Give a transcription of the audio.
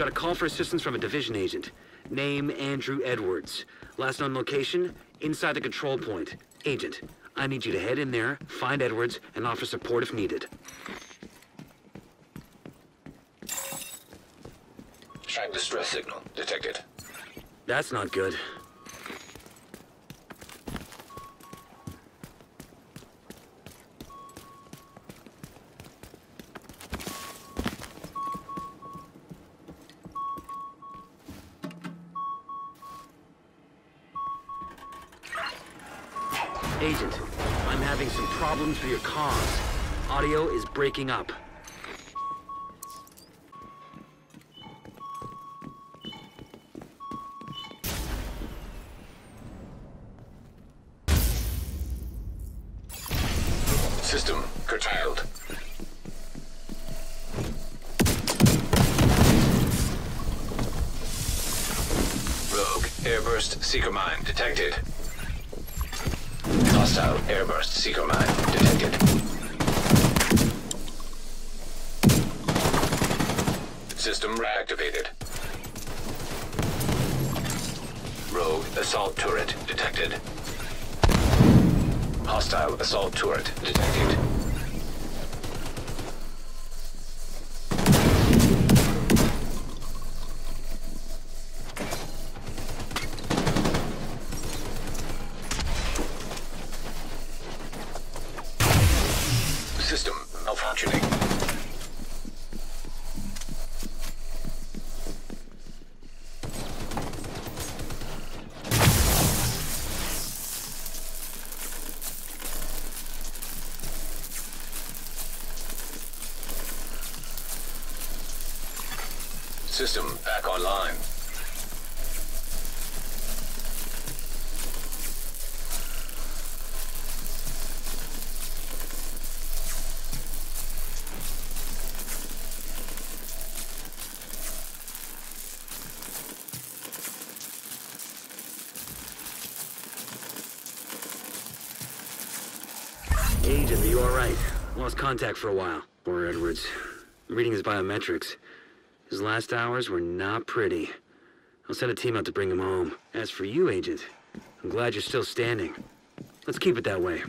Got a call for assistance from a division agent. Name Andrew Edwards. Last known location, inside the control point. Agent, I need you to head in there, find Edwards, and offer support if needed. Shine distress signal detected. That's not good. Agent, I'm having some problems with your comms. Audio is breaking up. System curtailed. Rogue airburst seeker mine detected. Hostile airburst seeker mine detected. System reactivated. Rogue assault turret detected. Hostile assault turret detected. System malfunctioning. System back online. Agent, are you alright? Lost contact for a while. Poor Edwards. Reading his biometrics. His last hours were not pretty. I'll send a team out to bring him home. As for you, Agent, I'm glad you're still standing. Let's keep it that way.